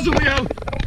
Zrozumiał!